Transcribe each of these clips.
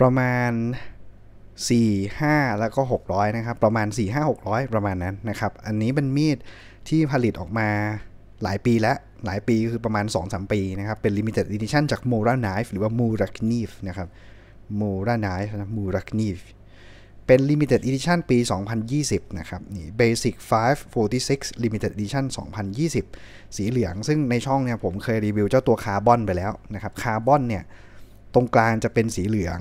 ประมาณ 4 5 แล้วก็ 600 นะครับ ประมาณ 4 5 600 ประมาณนั้นนะครับ อันนี้เป็นมีดที่ผลิตออกมาหลายปีแล้ว หลายปีคือประมาณ 2-3 ปีนะครับ เป็น limited edition จาก Mora Knife หรือว่า Murakniv นะครับ Mora Knife นะ Murakniv เป็น limited edition ปี 2020 นะครับนี่ basic 546 limited edition 2020 สีเหลือง ซึ่งในช่องเนี่ยผมเคยรีวิวเจ้าตัวคาร์บอนไปแล้วนะครับ คาร์บอนเนี่ย ตรงกลางจะเป็นสีเหลือง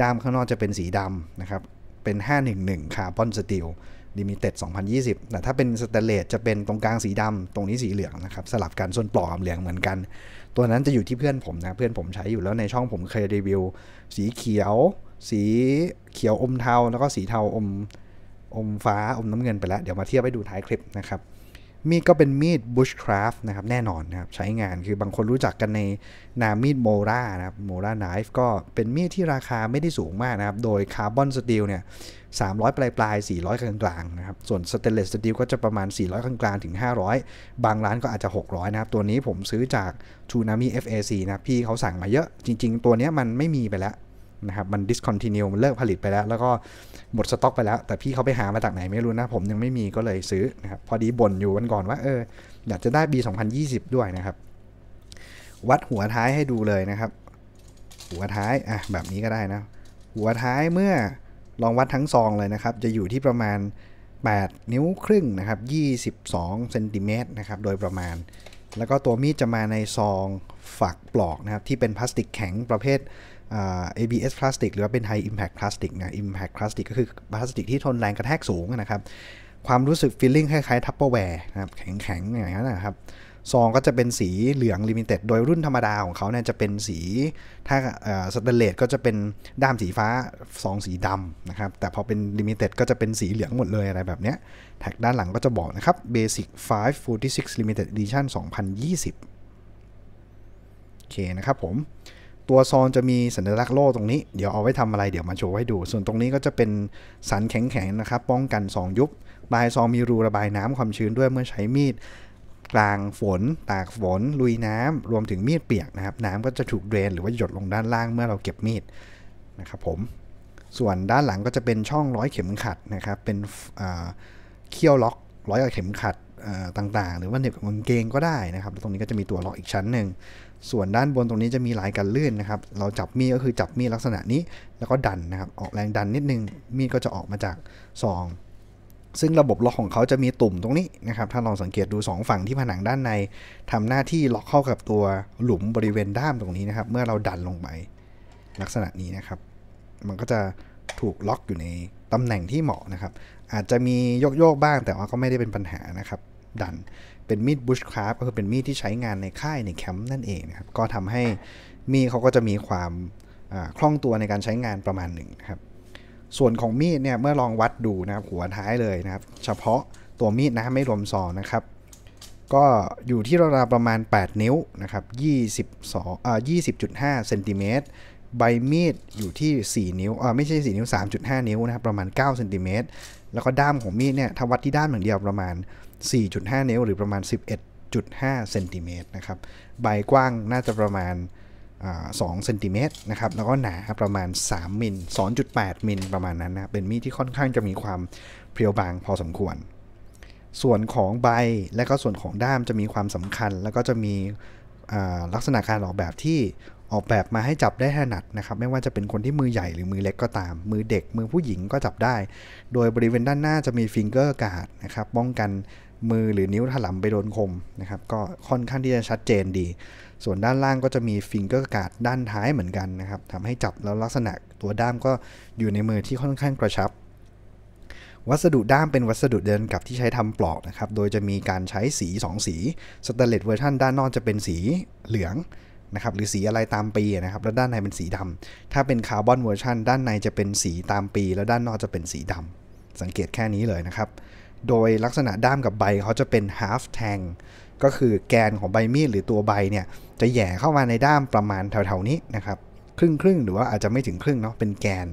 ด้ามข้างนอกจะเป็นสีดำนะครับ เป็น 511 carbon steel limited 2020 แต่ถ้าเป็นสแตนเลสจะเป็นตรงกลางสีดำตรงนี้สีเหลืองนะครับ สลับกันส่วนปลอกเหลืองเหมือนกัน ตัวนั้นจะอยู่ที่เพื่อนผมนะ เพื่อนผมใช้อยู่แล้วในช่องผมเคยรีวิว สีเขียว สีเขียวอมเทา แล้วก็สีเทาอมอมฟ้าอมน้ำเงินไปแล้ว เดี๋ยวมาเทียบให้ดูท้ายคลิปนะครับ มีดก็เป็นมีด bushcraft นะครับแน่นอนนะครับใช้งานคือบางคนรู้จักกันในนามมีดโมรานะครับ Morakniv ก็เป็นมีดที่ราคาไม่ได้สูงมากนะครับ โดย carbon steel เนี่ย300ปลายปลายๆ400กลางกลางๆนะครับ ส่วน stainless steel ก็จะประมาณ 400กลางกลางๆถึง 500 บางร้านก็อาจจะ 600 นะครับ ตัวนี้ผมซื้อจาก t u n a m i FAC นะพี่เขาสั่งมาเยอะ จริง ๆ ตัวนี้มันไม่มีไปแล้ว นะครับมัน discontinue มันเลิกผลิตไปแล้ว แล้วก็หมดสต็อกไปแล้ว แต่พี่เขาไปหามาจากไหนไม่รู้นะ ผมยังไม่มีก็เลยซื้อนะครับพอดีบ่นอยู่วันก่อนว่าเอออยากจะได้ปี 2020 ด้วยนะครับ วัดหัวท้ายให้ดูเลยนะครับ หัวท้ายอะแบบนี้ก็ได้นะ หัวท้ายเมื่อลองวัดทั้งซองเลยนะครับ จะอยู่ที่ประมาณ 8 นิ้วครึ่งนะครับ 22เซนติเมตรนะครับโดยประมาณ แล้วก็ตัวมีดจะมาในซองฝักปลอกนะครับที่เป็นพลาสติกแข็งประเภท ABS พลาสติกหรือว่าเป็น High Impact พลาสติกนะ Impact พลาสติกก็คือพลาสติกที่ทนแรงกระแทกสูงนะครับ ความรู้สึก feeling คล้ายๆทัพเปอร์แวร์นะครับแข็งๆ อย่างนั้นนะครับซองก็จะเป็นสีเหลือง limited โดยรุ่นธรรมดาของเขาเนี่ยจะเป็นสีถ้าสแตนเลสก็จะเป็นด้ามสีฟ้าซองสีดำนะครับ แต่พอเป็น limited ก็จะเป็นสีเหลืองหมดเลยอะไรแบบเนี้ยแท็กด้านหลังก็จะบอกนะครับ Basic 546 Limited Edition 2020 โอเคนะครับผม ตัวซองจะมีสัญลักษณ์โล่ตรงนี้ เดี๋ยวเอาไว้ทำอะไรเดี๋ยวมาโชว์ให้ดู ส่วนตรงนี้ก็จะเป็นสันแข็งๆนะครับ ป้องกันซองยุบปลายซองมีรูระบายน้ำความชื้นด้วยเมื่อใช้มีดกลางฝน ตากฝน ลุยน้ำรวมถึงมีดเปียกนะครับ น้ำก็จะถูกเดรนหรือว่าหยดลงด้านล่างเมื่อเราเก็บมีดนะครับผม ส่วนด้านหลังก็จะเป็นช่องร้อยเข็มขัดนะครับ เป็นเขี้ยวล็อกร้อยกับเข็มขัด ต่างๆ หรือว่าเหน็บกับกางเกงก็ได้นะครับตรงนี้ก็จะมีตัวล็อกอีกชั้นหนึ่งส่วนด้านบนตรงนี้จะมีลายกันลื่นนะครับ เราจับมีดก็คือจับมีดลักษณะนี้ แล้วก็ดันนะครับ ออกแรงดันนิดนึง มีดก็จะออกมาจากซอง ซึ่งระบบล็อกของเขาจะมีตุ่มตรงนี้นะครับ ถ้าลองสังเกตดู 2 ฝั่งที่ผนังด้านในทำหน้าที่ล็อกเข้ากับตัวหลุมบริเวณด้ามตรงนี้นะครับ เมื่อเราดันลงไปลักษณะนี้นะครับ มันก็จะถูกล็อกอยู่ในตำแหน่งที่เหมาะนะครับ อาจจะมีโยกๆบ้าง แต่ว่าก็ไม่ได้เป็นปัญหานะครับ ดันเป็นมีดบุชคราฟก็คือเป็นมีดที่ใช้งานในค่ายในแคมป์นั่นเองนะครับ ก็ทำให้มีดเขาก็จะมีความคล่องตัวในการใช้งานประมาณหนึ่งนะครับ ส่วนของมีดเนี่ยเมื่อลองวัดดูนะครับ หัวท้ายเลยนะครับ เฉพาะตัวมีดนะไม่รวมซองนะครับ ก็อยู่ที่ราวๆประมาณ 8 นิ้วนะครับ22อ่า20.5เซนติเมตรใบมีดอยู่ที่ 4 นิ้วอ่าไม่ใช่ 4 นิ้ว 3.5 นิ้วนะครับ ประมาณ9เซนติเมตร แล้วก็ด้ามของมีดเนี่ยถ้าวัดที่ด้ามอย่างเดียวประมาณ 4.5 นิ้วหรือประมาณ 11.5เซนติเมตรนะครับ ใบกว้างน่าจะประมาณ2เซนติเมตรนะครับ แล้วก็หนาประมาณ 3มิล2.8มิลประมาณนั้นนะ เป็นมีดที่ค่อนข้างจะมีความเพรียวบางพอสมควร ส่วนของใบและก็ส่วนของด้ามจะมีความสำคัญ แล้วก็จะมีลักษณะการออกแบบที่ ออกแบบมาให้จับได้ถนัดนะครับ ไม่ว่าจะเป็นคนที่มือใหญ่หรือมือเล็กก็ตาม มือเด็ก มือผู้หญิงก็จับได้ โดยบริเวณด้านหน้าจะมี finger guard นะครับป้องกันมือหรือนิ้วถลำไปโดนคมนะครับ ก็ค่อนข้างที่จะชัดเจนดี ส่วนด้านล่างก็จะมี finger guard ด้านท้ายเหมือนกันนะครับทำให้จับแล้วลักษณะตัวด้ามก็อยู่ในมือที่ค่อนข้างกระชับวัสดุด้ามเป็นวัสดุเดียวกับที่ใช้ทำปลอกนะครับ โดยจะมีการใช้สี 2 สี สแตนเลสเวอร์ชันด้านนอกจะเป็นสีเหลือง นะครับหรือสีอะไรตามปีนะครับแล้วด้านในเป็นสีดำถ้าเป็นคาร์บอนเวอร์ชันด้านในจะเป็นสีตามปี แล้วด้านนอกจะเป็นสีดำสังเกตแค่นี้เลยนะครับ โดยลักษณะด้ามกับใบเขาจะเป็น half tang ก็คือแกนของใบมีดหรือตัวใบเนี่ยจะแย่เข้ามาในด้ามประมาณแถวๆนี้นะครับ ครึ่งครึ่งหรือว่าอาจจะไม่ถึงครึ่งเนาะเป็นแกน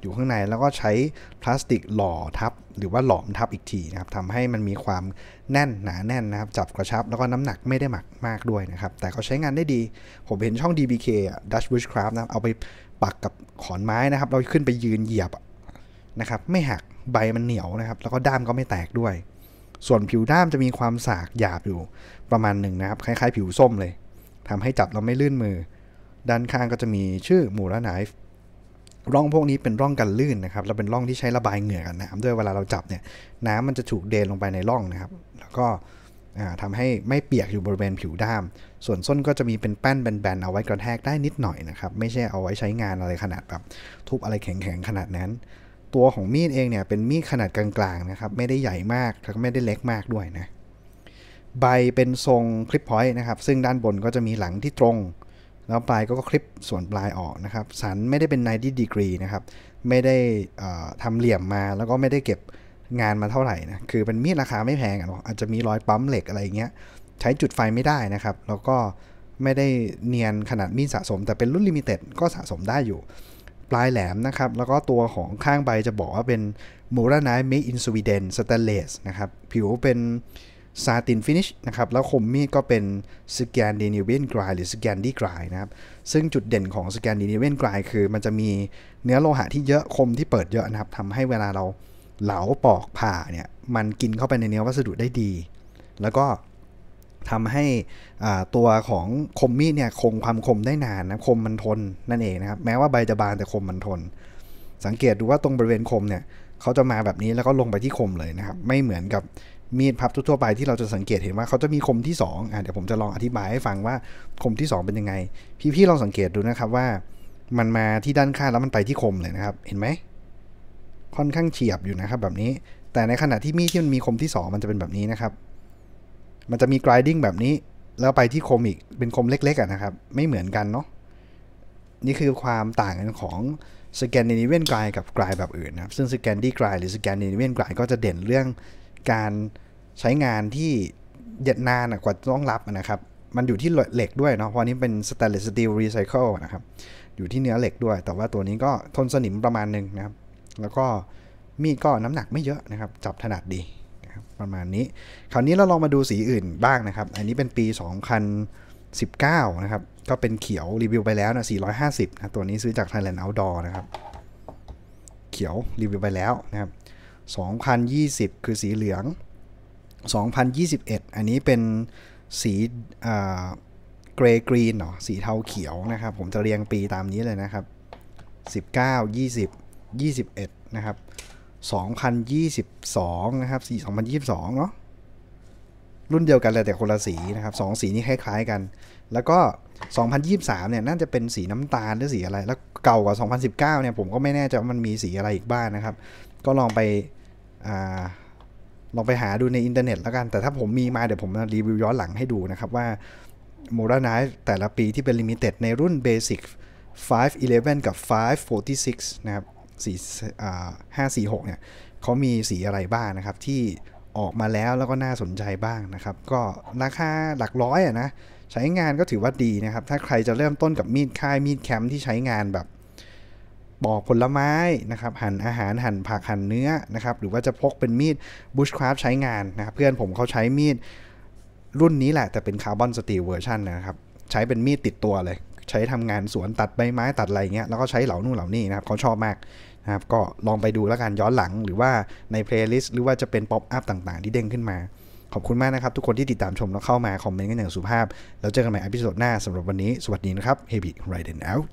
อยู่ข้างในแล้วก็ใช้พลาสติกหล่อทับ หรือว่าหลอมทับอีกทีนะครับทำให้มันมีความแน่นหนาแน่นนะครับ จับกระชับแล้วก็น้ำหนักไม่ได้หมักมากด้วยนะครับ แต่เขาใช้งานได้ดี ผมเห็นช่อง DBK อะ Dutch Bushcraft นะครับเอาไปปักกับขอนไม้นะครับ เราขึ้นไปยืนเหยียบนะครับ ไม่หักใบมันเหนียวนะครับ แล้วก็ด้ามก็ไม่แตกด้วย ส่วนผิวด้ามจะมีความสากหยาบอยู่ประมาณหนึ่งนะครับ คล้ายๆ ผิวส้มเลยทำให้จับเราไม่ลื่นมือ ด้านข้างก็จะมีชื่อมูราไนฟ์ร่องพวกนี้เป็นร่องกันลื่นนะครับแล้วเป็นร่องที่ใช้ระบายเหงื่อกันน้ำด้วยเวลาเราจับเนี่ยน้ำมันจะถูกเดนลงไปในร่องนะครับ แล้วก็ทำให้ไม่เปียกอยู่บริเวณผิวด้าม ส่วนส้นก็จะมีเป็นแป้นแบนๆเอาไว้กระแทกได้นิดหน่อยนะครับ ไม่ใช่เอาไว้ใช้งานอะไรขนาดแบบทุบอะไรแข็งๆขนาดนั้น ตัวของมีดเองเนี่ยเป็นมีดขนาดกลางๆนะครับ ไม่ได้ใหญ่มากแล้วก็ไม่ได้เล็กมากด้วยนะ ใบเป็นทรงคลิปพอยต์นะครับ ซึ่งด้านบนก็จะมีหลังที่ตรง แล้วปลายก็คลิปส่วนปลายออกนะครับสันไม่ได้เป็น 90 degree นะครับ ไม่ได้ทำเหลี่ยมมาแล้วก็ไม่ได้เก็บงานมาเท่าไหร่นะ คือเป็นมีดราคาไม่แพงอะเนาะอาจจะมีรอยปั๊มเหล็กอะไรเงี้ย ใช้จุดไฟไม่ได้นะครับ แล้วก็ไม่ได้เนียนขนาดมีดสะสม แต่เป็นรุ่น limited ก็สะสมได้อยู่ ปลายแหลมนะครับ แล้วก็ตัวของข้างใบจะบอกว่าเป็น m u r a n i t e Made in Sweden Stainless นะครับ ผิวเป็น satin finish นะครับ แล้วคมมีดก็เป็น Scandinavian grind หรือ Scandi grind นะครับ ซึ่งจุดเด่นของ Scandinavian grind คือมันจะมีเนื้อโลหะที่เยอะคมที่เปิดเยอะนะครับทำให้เวลาเราเหลาปอกผ่าเนี่ย มันกินเข้าไปในเนื้อวัสดุได้ดี แล้วก็ทำให้ตัวของคมมีดเนี่ยคงความคมได้นานนะคมมันทนนั่นเองนะครับ แม้ว่าใบจะบานแต่คมมันทน สังเกตดูว่าตรงบริเวณคมเนี่ยเขาจะมาแบบนี้แล้วก็ลงไปที่คมเลยนะครับ ไม่เหมือนกับ มีดพับทั่วไปที่เราจะสังเกตเห็นว่าเขาจะมีคมที่2อะเดี๋ยวผมจะลองอธิบายให้ฟังว่าคมที่ 2 เป็นยังไง พี่ๆลองสังเกตดูนะครับว่า มันมาที่ด้านข้างแล้วมันไปที่คมเลยนะครับ เห็นไหมค่อนข้างเฉียบอยู่นะครับ แบบนี้ แต่ในขณะที่มีดที่มันมีคมที่ 2 มันจะเป็นแบบนี้นะครับ มันจะมี grinding แบบนี้ แล้วไปที่คมอีกเป็นคมเล็กๆนะครับ ไม่เหมือนกันเนาะนี่คือความต่างกันของสแกนดิเนเวียนกรายกับกรายแบบอื่นนะครับซึ่งสแกนดี้กรายหรือสแกนดิเนเวียนกรายก็จะเด่นเรื่อง การใช้งานที่เย็ดนานกว่าต้องรับนะครับ มันอยู่ที่เหล็กด้วยเนาะเพราะนี้เป็น stainless steel recycle นะครับ อยู่ที่เนื้อเหล็กด้วย แต่ว่าตัวนี้ก็ทนสนิมประมาณหนึ่งนะครับ แล้วก็มีดก็น้ำหนักไม่เยอะนะครับ จับถนัดดีนะครับประมาณนี้ คราวนี้เราลองมาดูสีอื่นบ้างนะครับ อันนี้เป็นปี 2019 นะครับ ก็เป็นเขียวรีวิวไปแล้วนะ450นะตัวนี้ซื้อจาก Thailand Outdoor นะครับ เขียวรีวิวไปแล้วนะครับ 2020 คือสีเหลือง 2021 อันนี้เป็นสีเกรย์กรีนเนาะสีเทาเขียวนะครับ ผมจะเรียงปีตามนี้เลยนะครับ 19 20 21 นะครับ 2022 นะครับสี2022 เนาะ รุ่นเดียวกันเลยแต่คนละสีนะครับสองสีนี้คล้าย ๆกัน แล้วก็ 2023 เนี่ยน่าจะเป็นสีน้ำตาลหรือสีอะไร แล้วเก่ากว่า 2019 เนี่ยผมก็ไม่แน่ใจว่ามันมีสีอะไรอีกบ้างนะครับ ก็ลองไปลองไปหาดูในอินเทอร์เน็ตแล้วกัน แต่ถ้าผมมีมาเดี๋ยวผมรีวิวย้อนหลังให้ดูนะครับว่า Morakniv แต่ละปีที่เป็น limited ในรุ่น Basic 511 กับ 546 นะครับ4 546 เนี่ยเขามีสีอะไรบ้างนะครับที่ ออกมาแล้วแล้วก็น่าสนใจบ้างนะครับ ก็ราคาหลักร้อยอะนะใช้งานก็ถือว่าดีนะครับ ถ้าใครจะเริ่มต้นกับมีดค่ายมีดแคมป์ที่ใช้งานแบบปอกผลไม้นะครับ หั่นอาหารหั่นผักหั่นเนื้อนะครับ หรือว่าจะพกเป็นมีด bushcraft ใช้งานนะครับ เพื่อนผมเขาใช้มีดรุ่นนี้แหละ แต่เป็น carbon steel เวอร์ชันนะครับ ใช้เป็นมีดติดตัวเลย ใช้ทำงานสวนตัดใบไม้ตัดอะไรเงี้ยแล้วก็ใช้เหล่านู่นเหล่านี้นะครับเขาชอบมากนะครับก็ลองไปดูแล้วกันย้อนหลังหรือว่าใน playlist หรือว่าจะเป็น pop-up ต่างๆ ที่เด้งขึ้นมาขอบคุณมากนะครับ ทุกคนที่ติดตามชมแล้วเข้ามา คอมเมนต์กันอย่างสุภาพ แล้วเจอกันใหม่ episode หน้าสำหรับวันนี้ สวัสดีนะครับ Heavy Riding Out